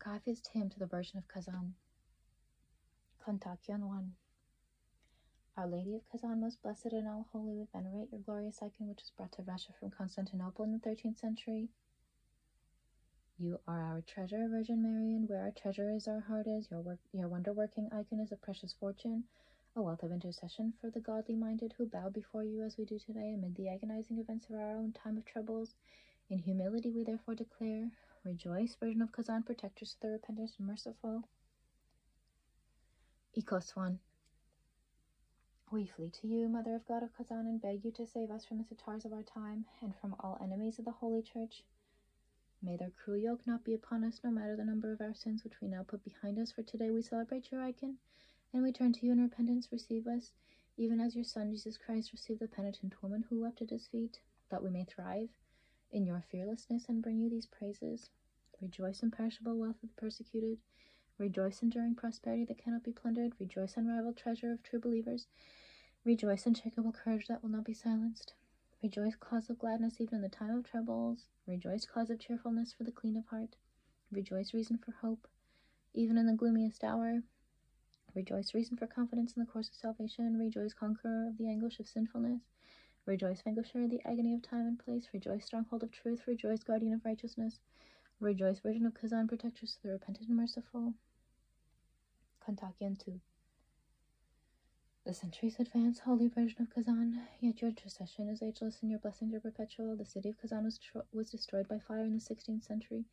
Akafist hymn to the Virgin of Kazan. Kontakion 1. Our Lady of Kazan, most blessed and all holy, we venerate your glorious icon, which was brought to Russia from Constantinople in the 13th century. You are our treasure, Virgin Mary, and where our treasure is, our heart is. Your work, your wonder-working icon is a precious fortune, a wealth of intercession for the godly-minded who bow before you as we do today amid the agonizing events of our own time of troubles. In humility, we therefore declare, Rejoice, Virgin of Kazan, protectress of the repentant and merciful. Ikos 1. We flee to you, Mother of God of Kazan, and beg you to save us from the Tatars of our time and from all enemies of the Holy Church. May their cruel yoke not be upon us, no matter the number of our sins which we now put behind us, for today we celebrate your icon, and we turn to you in repentance. Receive us, even as your Son, Jesus Christ, received the penitent woman who wept at his feet, that we may thrive in your fearlessness and bring you these praises. Rejoice, imperishable wealth of the persecuted. Rejoice, in enduring prosperity that cannot be plundered. Rejoice, unrivaled treasure of true believers. Rejoice, unshakable courage that will not be silenced. Rejoice, cause of gladness even in the time of troubles. Rejoice, cause of cheerfulness for the clean of heart. Rejoice, reason for hope, even in the gloomiest hour. Rejoice, reason for confidence in the course of salvation. Rejoice, conqueror of the anguish of sinfulness. Rejoice, vanquisher of the agony of time and place. Rejoice, stronghold of truth. Rejoice, guardian of righteousness. Rejoice, Virgin of Kazan, protectress of the repentant and merciful. Kontakion 2. The centuries advance, Holy Virgin of Kazan, yet your intercession is ageless and your blessings are perpetual. The city of Kazan was, was destroyed by fire in the 16th century,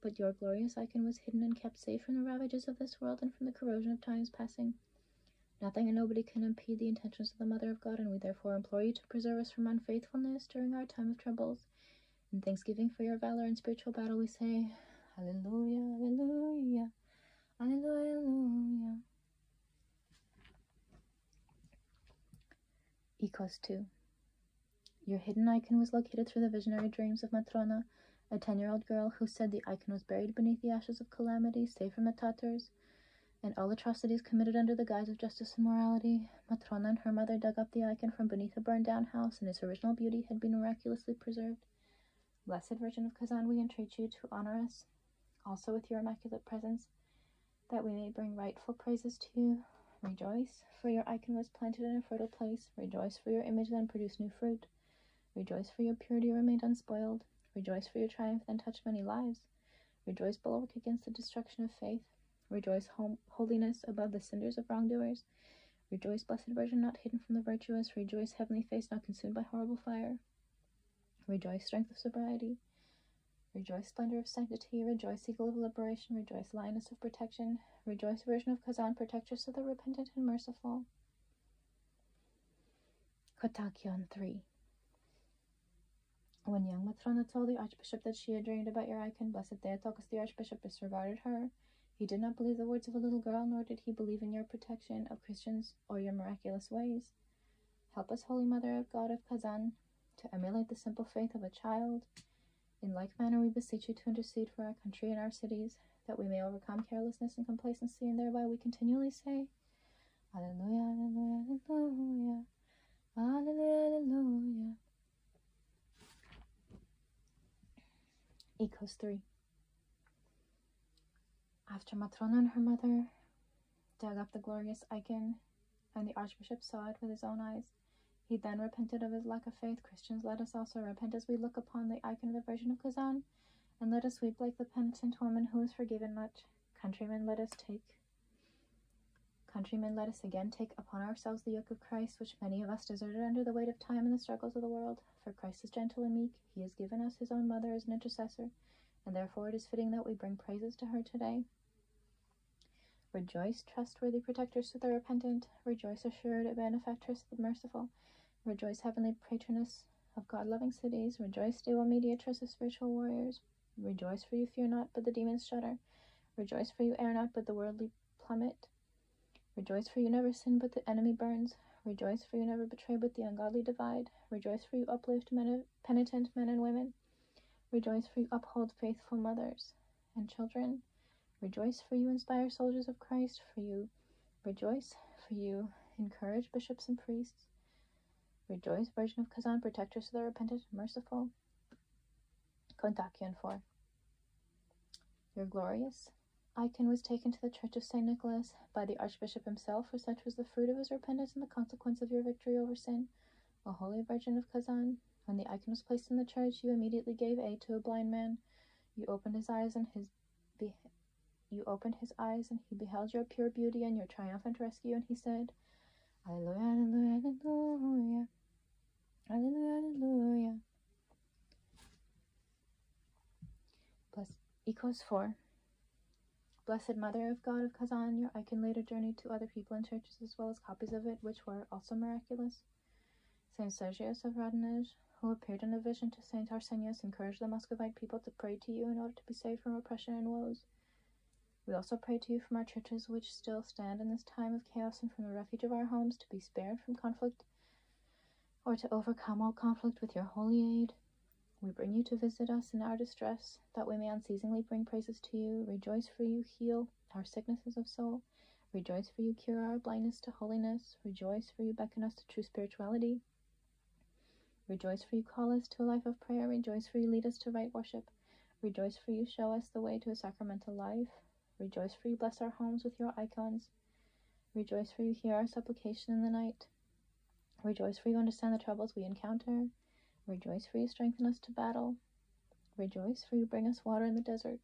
but your glorious icon was hidden and kept safe from the ravages of this world and from the corrosion of times passing. Nothing and nobody can impede the intentions of the Mother of God, and we therefore implore you to preserve us from unfaithfulness during our time of troubles. In thanksgiving for your valor in spiritual battle, we say, Hallelujah, Hallelujah, Hallelujah. Ikos 2. Your hidden icon was located through the visionary dreams of Matrona, a ten year old girl who said the icon was buried beneath the ashes of calamity, safe from the Tatars and all atrocities committed under the guise of justice and morality. Matrona and her mother dug up the icon from beneath a burned down house, and its original beauty had been miraculously preserved. Blessed Virgin of Kazan, we entreat you to honor us also with your immaculate presence, that we may bring rightful praises to you. Rejoice, for your icon was planted in a fertile place. Rejoice, for your image then produced new fruit. Rejoice, for your purity remained unspoiled. Rejoice, for your triumph then touched many lives. Rejoice, bulwark against the destruction of faith. Rejoice, hom- holiness above the cinders of wrongdoers. Rejoice, Blessed Virgin, not hidden from the virtuous. Rejoice, heavenly face, not consumed by horrible fire. Rejoice, strength of sobriety. Rejoice, splendor of sanctity. Rejoice, eagle of liberation. Rejoice, lioness of protection. Rejoice, Virgin of Kazan, protectress of the repentant and merciful. Kontakion 3. When young Matrona told the Archbishop that she had dreamed about your icon, Blessed Theotokos the Archbishop disregarded her. He did not believe the words of a little girl, nor did he believe in your protection of Christians or your miraculous ways. Help us, Holy Mother of God of Kazan, to emulate the simple faith of a child. In like manner, we beseech you to intercede for our country and our cities, that we may overcome carelessness and complacency, and thereby we continually say, Alleluia, Alleluia, Alleluia, Alleluia, Alleluia. Ikos 3. After Matrona and her mother dug up the glorious icon, and the archbishop saw it with his own eyes, he then repented of his lack of faith. Christians, let us also repent as we look upon the icon of the Virgin of Kazan, and let us weep like the penitent woman who is forgiven much. Countrymen, let us take Countrymen, let us again take upon ourselves the yoke of Christ, which many of us deserted under the weight of time and the struggles of the world. For Christ is gentle and meek. He has given us his own mother as an intercessor, and therefore it is fitting that we bring praises to her today. Rejoice, trustworthy protectress of the repentant. Rejoice, assured benefactress of the merciful. Rejoice, heavenly patroness of God loving cities. Rejoice, stable mediatress of spiritual warriors. Rejoice, for you fear not, but the demons shudder. Rejoice, for you err not, but the worldly plummet. Rejoice, for you never sin, but the enemy burns. Rejoice, for you never betray, but the ungodly divide. Rejoice, for you uplift men, penitent men and women. Rejoice, for you uphold faithful mothers and children. Rejoice, for you inspire soldiers of Christ. For you rejoice, for you encourage bishops and priests. Rejoice, Virgin of Kazan, protectress of the repentant merciful. Kontakion 4. Your glorious Icon was taken to the Church of St. Nicholas by the Archbishop himself, for such was the fruit of his repentance and the consequence of your victory over sin. O Holy Virgin of Kazan, when the icon was placed in the church, you immediately gave aid to a blind man. You opened his eyes and his you opened his eyes and he beheld your pure beauty and your triumphant rescue, and he said, Alleluia, Alleluia, Alleluia, Alleluia, Alleluia. Bless Ikos 4. Blessed Mother of God of Kazan, your icon later journeyed to other people in churches as well as copies of it, which were also miraculous. Saint Sergius of Radonezh, who appeared in a vision to Saint Arsenius, encouraged the Muscovite people to pray to you in order to be saved from oppression and woes. We also pray to you from our churches which still stand in this time of chaos and from the refuge of our homes to be spared from conflict or to overcome all conflict with your holy aid. We bring you to visit us in our distress, that we may unceasingly bring praises to you, rejoice for you, heal our sicknesses of soul, rejoice for you, cure our blindness to holiness, rejoice for you, beckon us to true spirituality, rejoice for you, call us to a life of prayer, rejoice for you, lead us to right worship, rejoice for you, show us the way to a sacramental life, rejoice for you, bless our homes with your icons, rejoice for you, hear our supplication in the night, rejoice for you, understand the troubles we encounter. Rejoice, for you strengthen us to battle. Rejoice, for you bring us water in the desert.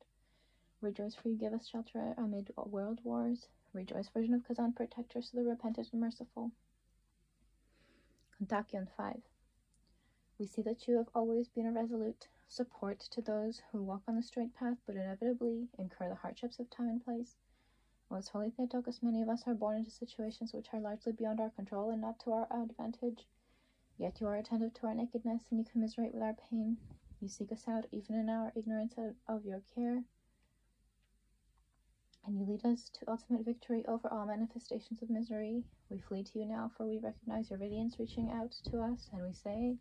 Rejoice, for you give us shelter amid world wars. Rejoice, Virgin of Kazan, protect us, the repentant and merciful. Kontakion 5. We see that you have always been a resolute support to those who walk on the straight path but inevitably incur the hardships of time and place. Most Holy Theotokos, many of us are born into situations which are largely beyond our control and not to our advantage. Yet you are attentive to our nakedness, and you commiserate with our pain. You seek us out even in our ignorance of your care. And you lead us to ultimate victory over all manifestations of misery. We flee to you now, for we recognize your radiance reaching out to us, and we say,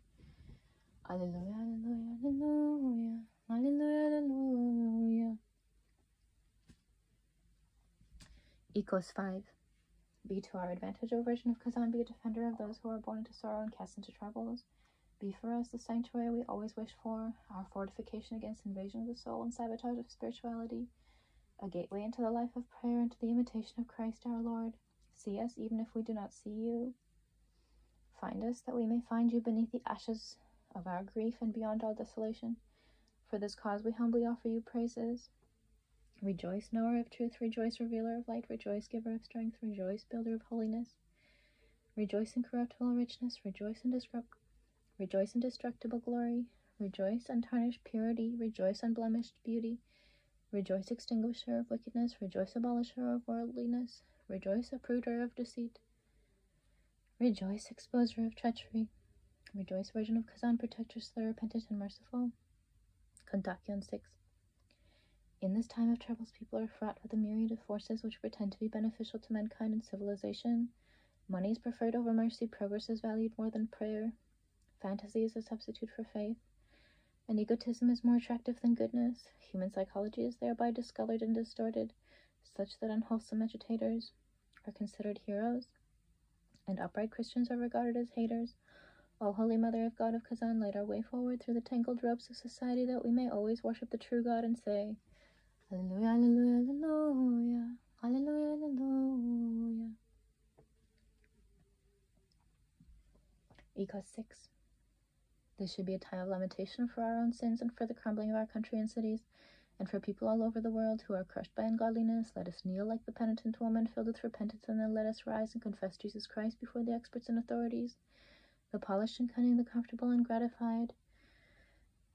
Alleluia, Alleluia, Alleluia, Alleluia, Alleluia. Ikos 5. Be to our advantage, O Virgin of Kazan, be a defender of those who are born into sorrow and cast into troubles. Be for us the sanctuary we always wish for, our fortification against invasion of the soul and sabotage of spirituality, a gateway into the life of prayer and to the imitation of Christ our Lord. See us even if we do not see you. Find us that we may find you beneath the ashes of our grief and beyond all desolation. For this cause we humbly offer you praises. Rejoice, knower of truth, rejoice, revealer of light, rejoice, giver of strength, rejoice, builder of holiness. Rejoice, in corruptible richness, rejoice, in indescript- rejoice, indestructible glory, rejoice, untarnished purity, rejoice, unblemished beauty, rejoice, extinguisher of wickedness, rejoice, abolisher of worldliness, rejoice, uprooter of deceit, rejoice, exposer of treachery, rejoice, Virgin of Kazan, protectress of the repentant and merciful. Kontakion 6. In this time of troubles, people are fraught with a myriad of forces which pretend to be beneficial to mankind and civilization. Money is preferred over mercy, progress is valued more than prayer, fantasy is a substitute for faith, and egotism is more attractive than goodness. Human psychology is thereby discolored and distorted, such that unwholesome agitators are considered heroes, and upright Christians are regarded as haters. O Holy Mother of God of Kazan, light our way forward through the tangled ropes of society that we may always worship the true God and say, Hallelujah, hallelujah, hallelujah, hallelujah, hallelujah. Ikos 6. This should be a time of lamentation for our own sins and for the crumbling of our country and cities, and for people all over the world who are crushed by ungodliness. Let us kneel like the penitent woman filled with repentance, and then let us rise and confess Jesus Christ before the experts and authorities, the polished and cunning, the comfortable and gratified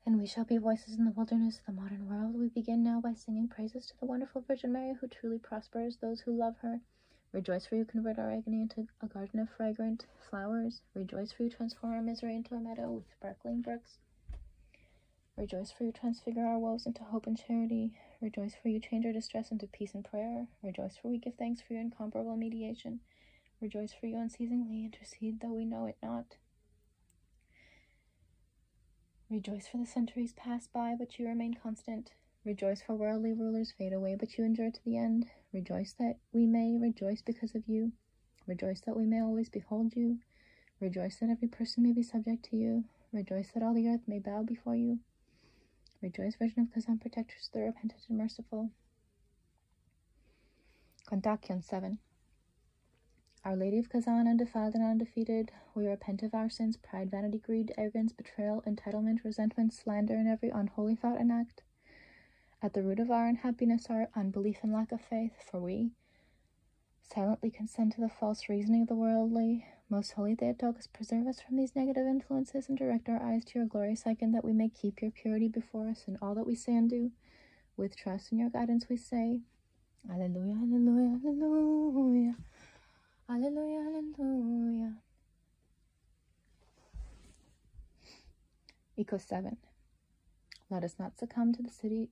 and we shall be voices in the wilderness of the modern world. We begin now by singing praises to the wonderful Virgin Mary, who truly prospers those who love her. Rejoice for you convert our agony into a garden of fragrant flowers. Rejoice for you transform our misery into a meadow with sparkling brooks. Rejoice for you transfigure our woes into hope and charity. Rejoice for you change our distress into peace and prayer. Rejoice for we give thanks for your incomparable mediation. Rejoice for you unceasingly intercede though we know it not. Rejoice for the centuries pass by, but you remain constant. Rejoice for worldly rulers fade away, but you endure to the end. Rejoice that we may rejoice because of you. Rejoice that we may always behold you. Rejoice that every person may be subject to you. Rejoice that all the earth may bow before you. Rejoice, Virgin of Kazan, protectress, the repentant and merciful. Kontakion 7. Our Lady of Kazan, undefiled and undefeated, we repent of our sins, pride, vanity, greed, arrogance, betrayal, entitlement, resentment, slander, and every unholy thought and act. At the root of our unhappiness are unbelief and lack of faith, for we silently consent to the false reasoning of the worldly. Most holy Theotokos, preserve us from these negative influences and direct our eyes to your glorious icon that we may keep your purity before us in all that we say and do. With trust in your guidance, we say, Alleluia, Alleluia, Alleluia. Alleluia, Alleluia. Ikos 7. Let us not succumb to the city.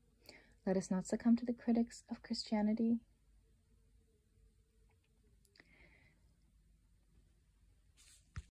Let us not succumb to the critics of Christianity